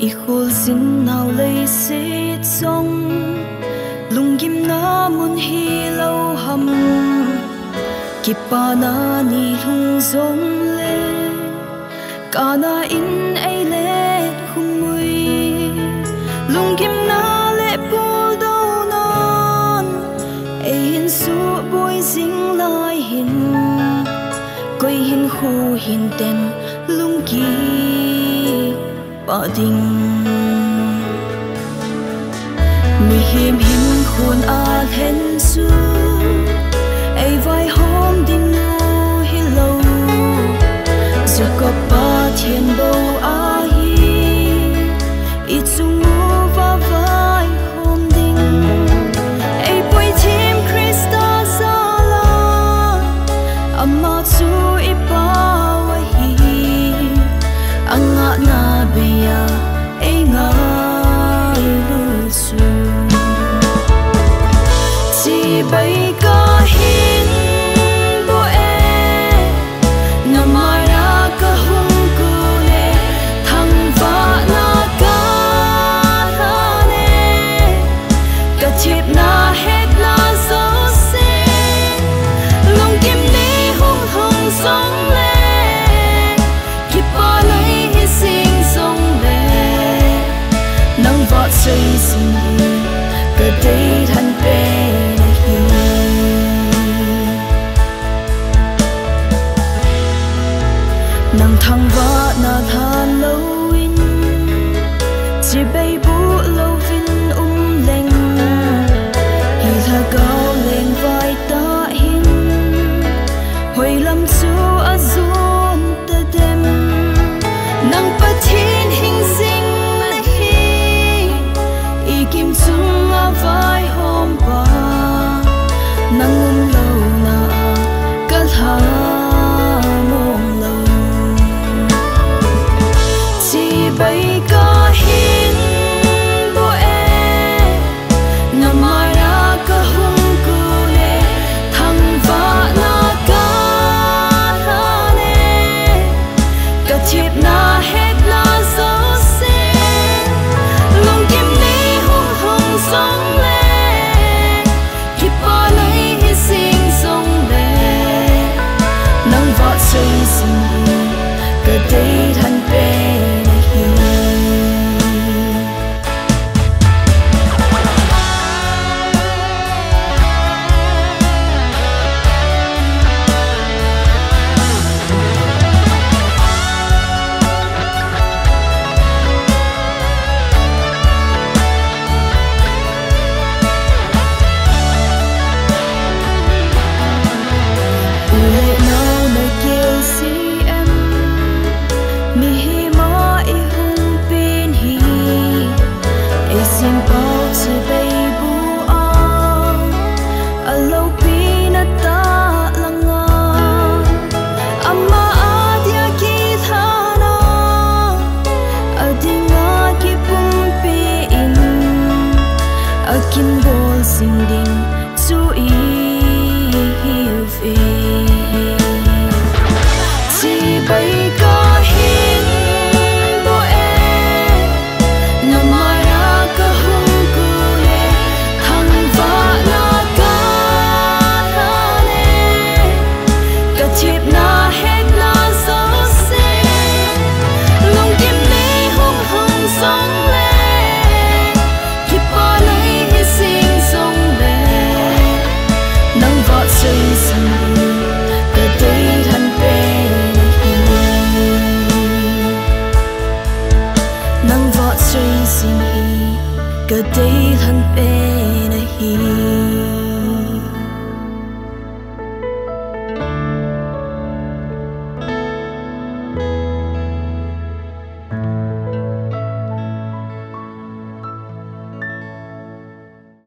Equal xin nào lấy xế trong Lung kim na mun hi lâu hầm. Kịp ba na ni lung giống lê. Cả na in ấy lê khung mui. Lung kim na lệ bố đâu non. Ấy hình số bôi dính lai hin. Quay hin khu hin tên lung kim bỏ tình mi hiểm hiểm khuôn a hen su ai vai hôm đêm nu hi lâu. Dù có ba thiên bầu a hi, ít dung ngô và vai hôm đêm ai quay thêm Krista zala amma su ipa bay có hiu I've got kim bol sing ding su i hi vi strange sing he, good day, hunt, been a.